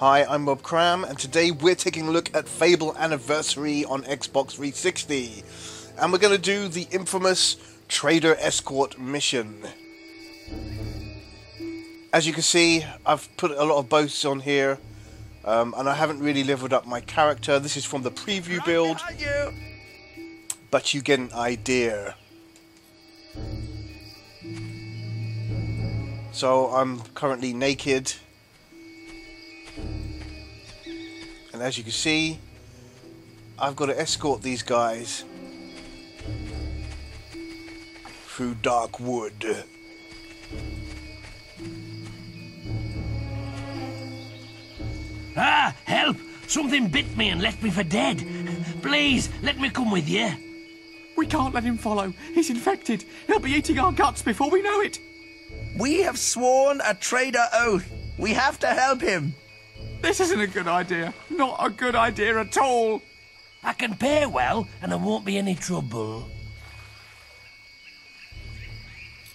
Hi, I'm Rob Cram, and today we're taking a look at Fable Anniversary on Xbox 360. And we're going to do the infamous Trader Escort mission. As you can see, I've put a lot of boasts on here, um, and I haven't really leveled up my character. This is from the preview build, but you get an idea. So I'm currently naked. And as you can see, I've got to escort these guys through Darkwood. Ah, help! Something bit me and left me for dead. Please, let me come with you. We can't let him follow. He's infected. He'll be eating our guts before we know it. We have sworn a trader oath. We have to help him. This isn't a good idea. Not a good idea at all. I can pay well, and there won't be any trouble.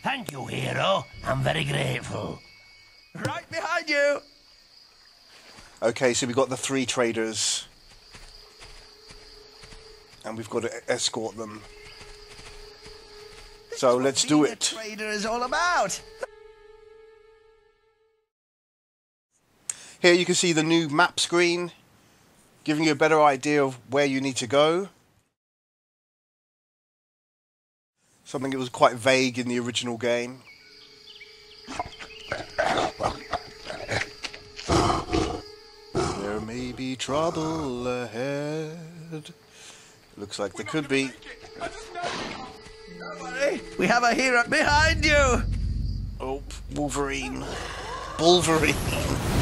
Thank you, hero. I'm very grateful. Right behind you. Okay, so we've got the three traders. And we've got to escort them. So let's do Being a it. trader is all about. Here you can see the new map screen, giving you a better idea of where you need to go. Something that was quite vague in the original game. There may be trouble ahead. Looks like there could be. We have a hero behind you. Oh, Balverine. Balverine.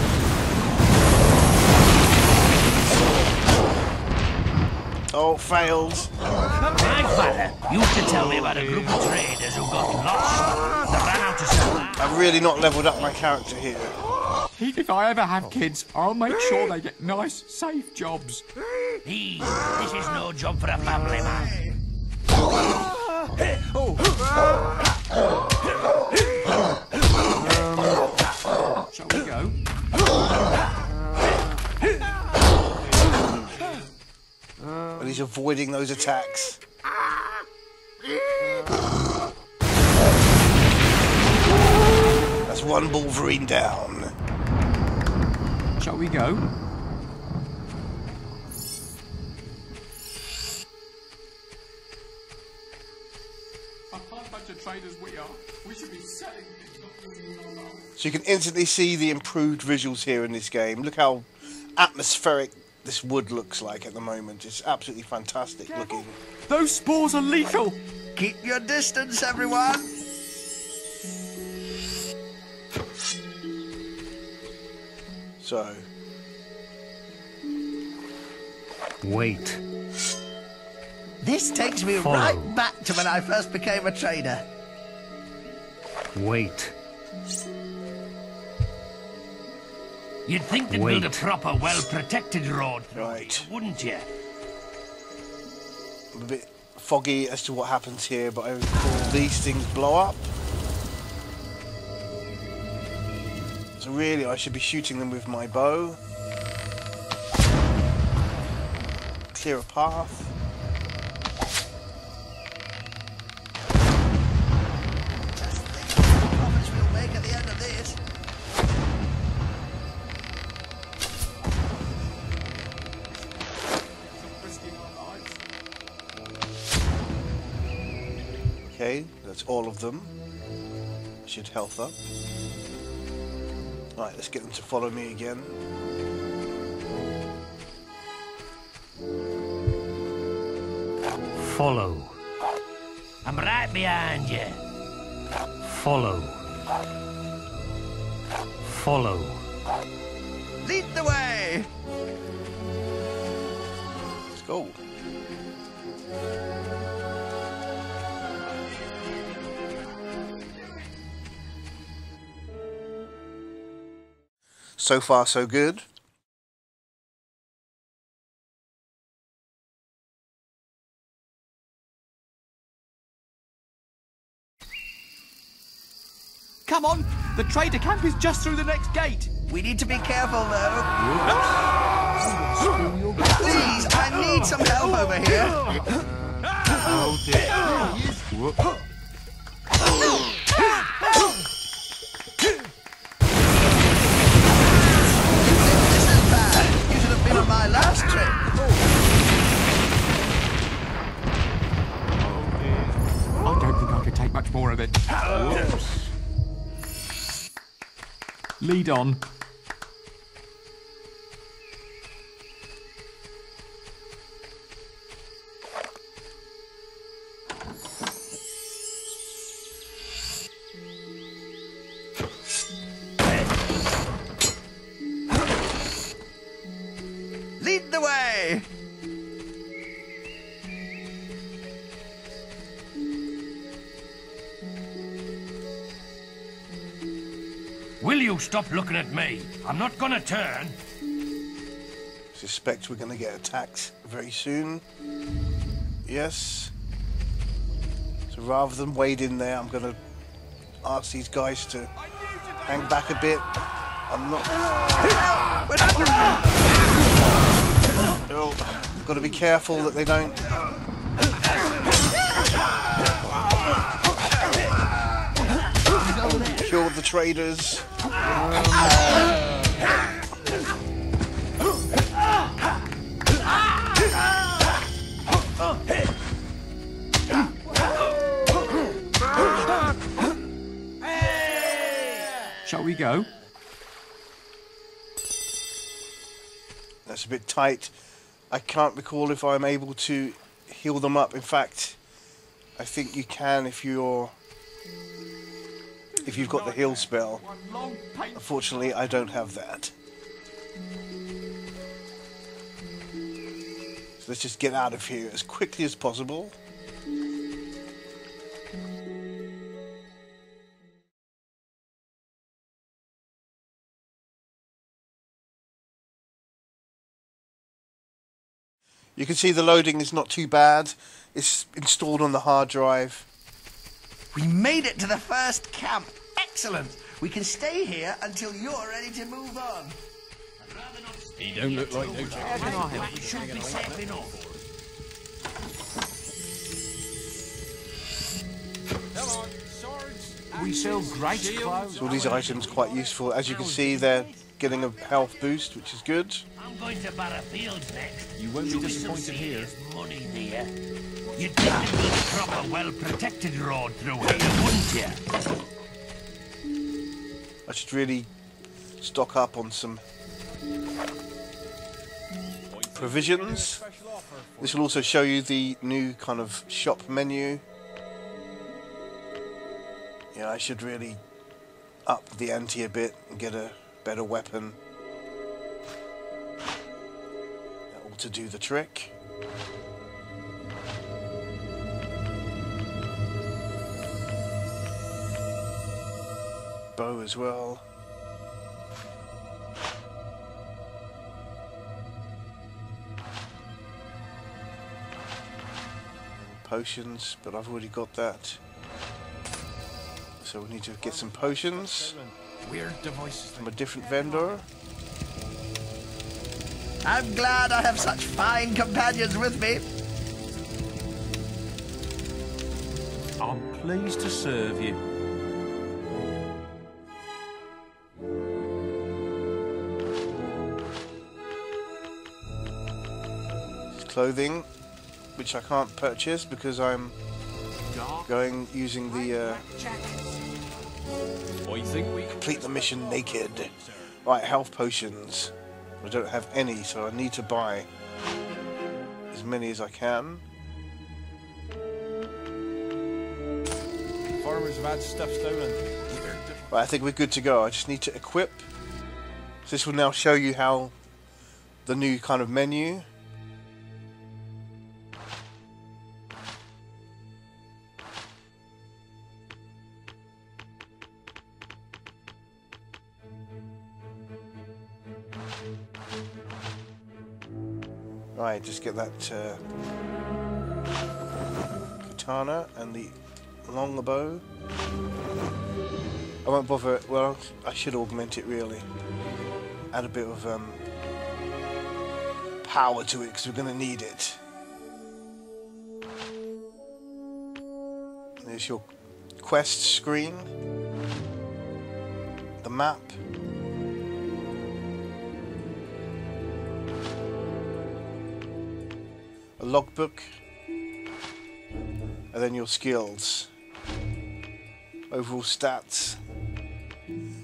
Failed. My father used to tell me about a group of traders who got lost. They ran out of supply. I've really not leveled up my character here. If I ever have kids, I'll make sure they get nice, safe jobs. Please, this is no job for a family man. Um, shall we go? But he's avoiding those attacks. That's one Balverine down. Shall we go? A fun bunch of traders we are. We should be selling things, not losing our lives. So you can instantly see the improved visuals here in this game. Look how atmospheric this wood looks like at the moment. It's absolutely fantastic looking. Those spores are lethal. Keep your distance, everyone. So, Wait. This takes me Follow. right back to when I first became a trader. Wait. You'd think they'd build a proper, well-protected road through Right. here, wouldn't you? I'm a bit foggy as to what happens here, but I recall these things blow up. So really, I should be shooting them with my bow. Clear a path. Okay, that's all of them. Should health up. Right, let's get them to follow me again. Follow. I'm right behind you. Follow. Follow. Lead the way. So far, so good. Come on! The trader camp is just through the next gate. We need to be careful, though. Please, I need some help over here. Oh dear. Much more of it. Lead on. Stop looking at me? I'm not gonna turn. Suspect we're to get attacked very soon. Yes. So rather than wade in there, I'm to ask these guys to hang back a bit. I'm not. Oh, got to be careful that they don't. Kill the traders. Shall we go? That's a bit tight. I can't recall if I'm able to heal them up. In fact, I think you can if you're if you've got the heal spell. Unfortunately, I don't have that. So let's just get out of here as quickly as possible. You can see the loading is not too bad. It's installed on the hard drive. We made it to the first camp. Excellent. We can stay here until you're ready to move on. He don't look like no You should be safe enough. We sell great clothes. So all these items quite useful. As you can see, they're getting a health boost, which is good. I'm going to Barrow Fields next. You won't be disappointed here. serious money there. You'd think a good, proper, well-protected road through here, wouldn't you? I should really stock up on some provisions. This will also show you the new kind of shop menu. Yeah, I should really up the ante a bit and get a better weapon. That ought to do the trick. Bow as well. Potions, but I've already got that. So we need to get some potions Weird devices. from a different vendor. I'm glad I have such fine companions with me. I'm pleased to serve you. Clothing, which I can't purchase because I'm going using the uh, I think we complete the mission naked. Right, health potions. I don't have any, so I need to buy as many as I can. farmers have had stuff stolen. Right, I think we're good to go. I just need to equip. So this will now show you how the new kind of menu. Just get that uh, katana and the longbow. I won't bother. Well, I should augment it really. Add a bit of um, power to it because we're going to need it. There's your quest screen, the map. A logbook, and then your skills. Overall stats.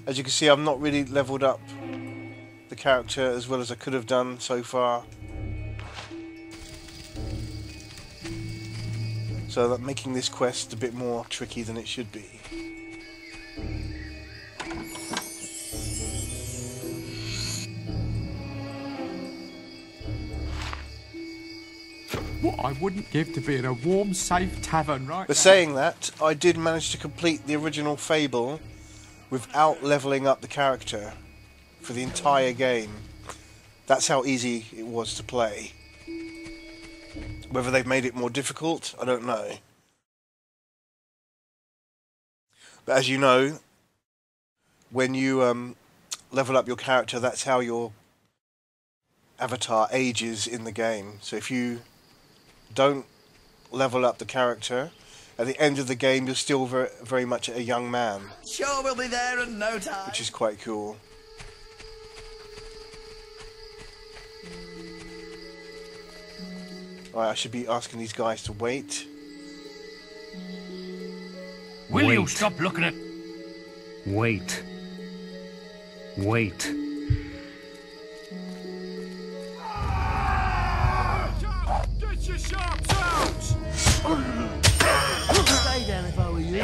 As you can see, I've not really leveled up the character as well as I could have done so far. So that making this quest a bit more tricky than it should be. I wouldn't give to be in a warm, safe tavern right But now. saying that, I did manage to complete the original Fable without leveling up the character for the entire game. That's how easy it was to play. Whether they've made it more difficult, I don't know. But as you know, when you um, level up your character, that's how your avatar ages in the game. So if you don't level up the character, at the end of the game, you're still very, very much a young man, Sure, we'll be there in no time. which is quite cool. Right, I should be asking these guys to wait. Will you stop looking at... Wait. Wait. Your sharps out! Stay down if I were you.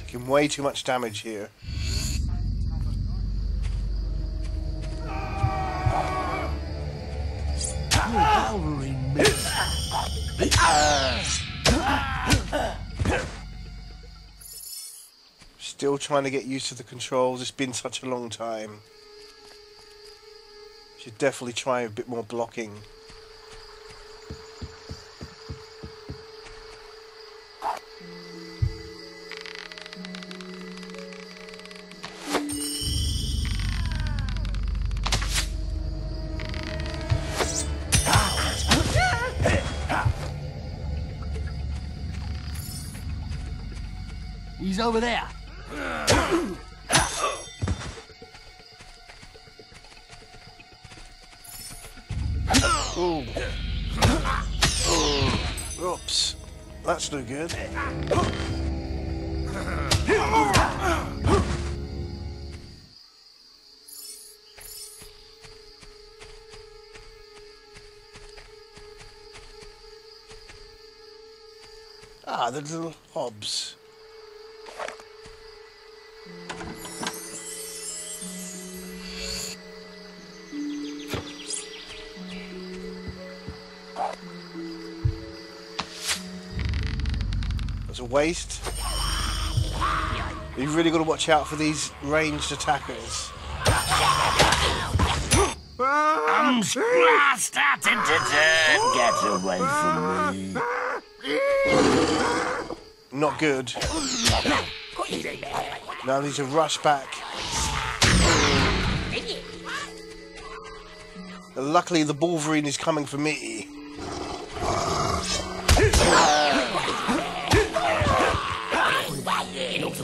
Taking way too much damage here. Still trying to get used to the controls. It's been such a long time. Should definitely try a bit more blocking. Over there. Ooh. Oops. That's no good. Ah, the little hobbes. Waste. You've really got to watch out for these ranged attackers. I'm starting to turn. Get away from me. Not good. Now I need to rush back. Luckily, the Balverine is coming for me.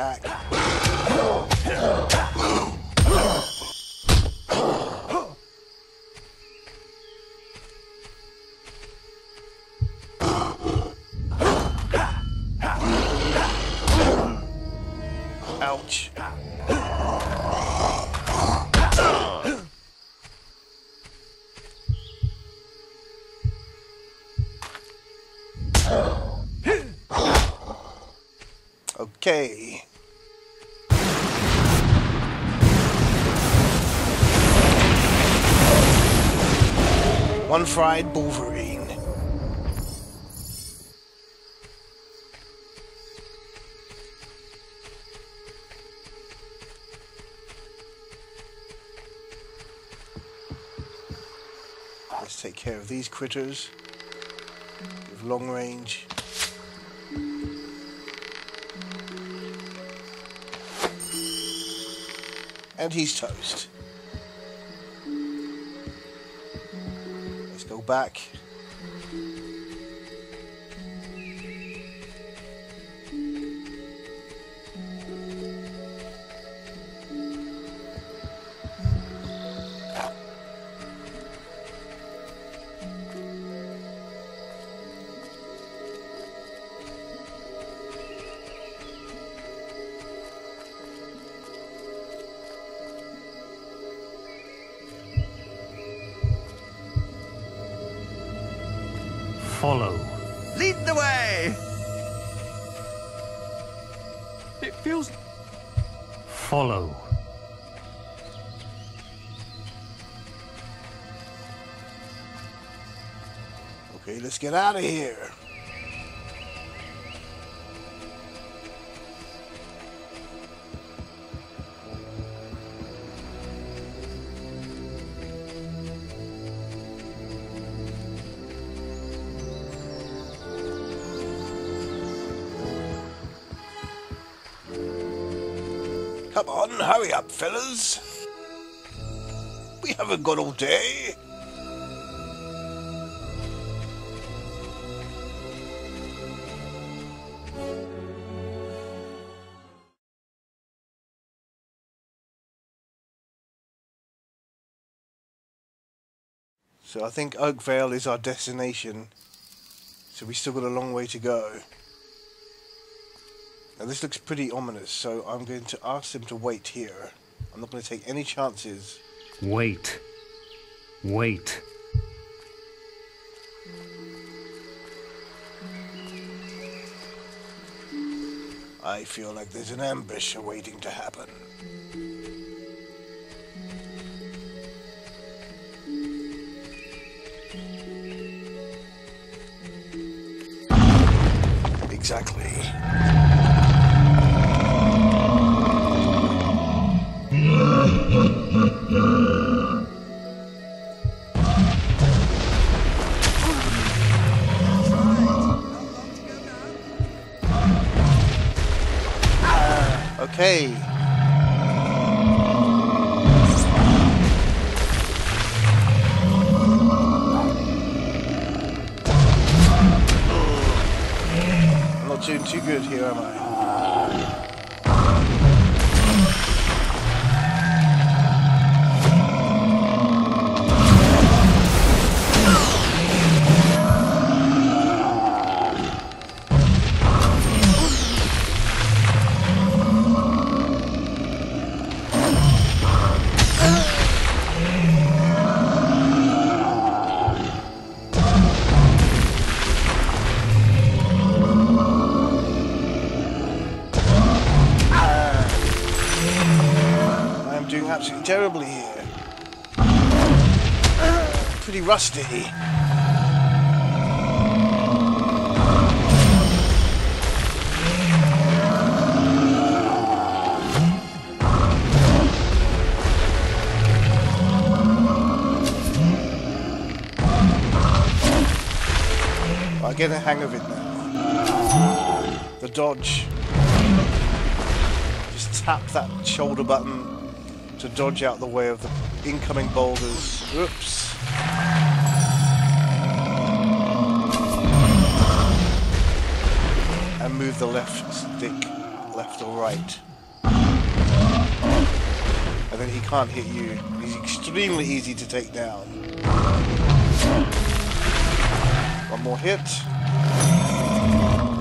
attack. Ouch. Okay. One fried Balverine. Let's take care of these critters with long range. And he's toast. Back. Follow. Lead the way! It feels Follow. Okay, let's get out of here. Hurry up, fellas. We haven't got all day. So I think Oakvale is our destination. So we still got a long way to go. Now this looks pretty ominous, so I'm going to ask them to wait here. I'm not going to take any chances. Wait. Wait. I feel like there's an ambush awaiting to happen. Exactly. Okay. I'm not doing too good here, am? I Pretty rusty. I get a hang of it now. The dodge. Just tap that shoulder button to dodge out the way of the incoming boulders. Oops. move the left stick left or right. And then he can't hit you. He's extremely easy to take down. One more hit.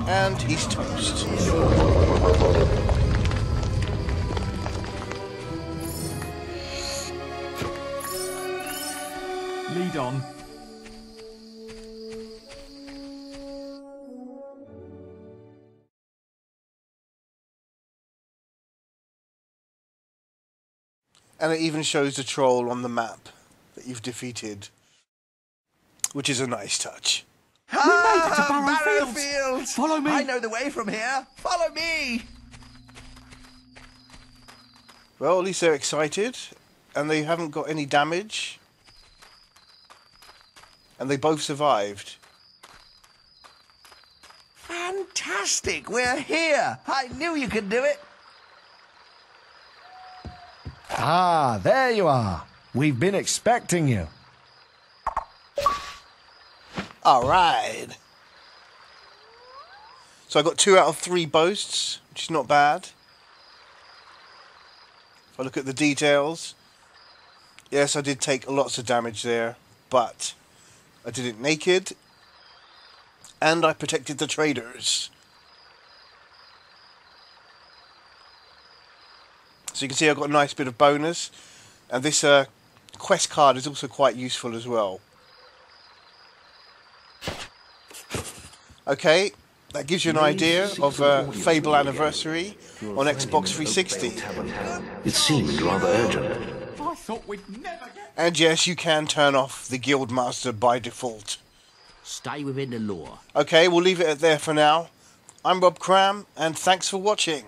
And he's toast. Lead on. And it even shows the troll on the map that you've defeated, which is a nice touch. We made it to ah, Barrow Fields. Follow me. I know the way from here. Follow me. Well, at least they're excited, and they haven't got any damage, and they both survived. Fantastic. We're here. I knew you could do it. Ah, there you are. We've been expecting you. All right. So I got two out of three boasts, which is not bad. If I look at the details, yes, I did take lots of damage there, but I did it naked, and I protected the traders. So you can see I've got a nice bit of bonus, and this uh, quest card is also quite useful as well. Okay, that gives you an idea of uh, Fable Anniversary on Xbox 360. It seemed rather urgent. I thought we'd never get. And yes, you can turn off the Guildmaster by default. Stay within the law. Okay, we'll leave it there for now. I'm Rob Cram, and thanks for watching.